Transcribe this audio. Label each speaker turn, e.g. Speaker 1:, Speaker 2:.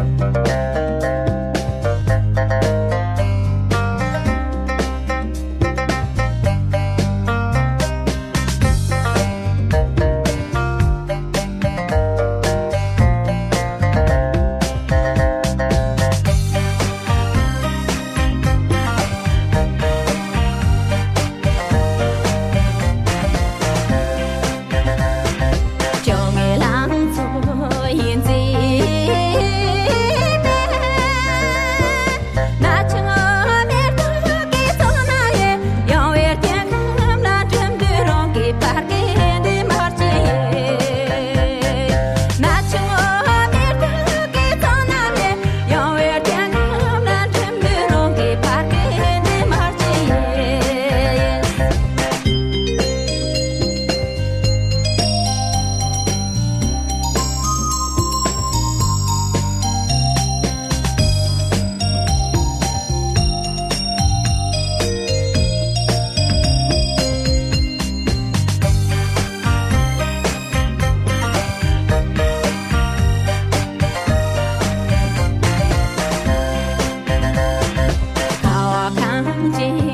Speaker 1: Bye. 曾经